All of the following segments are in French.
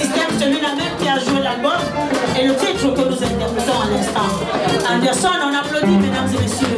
système, celui-là même qui a joué l'album, et le titre que nous interprétons à l'instant. Anderson, on applaudit, mesdames et messieurs.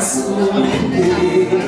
solamente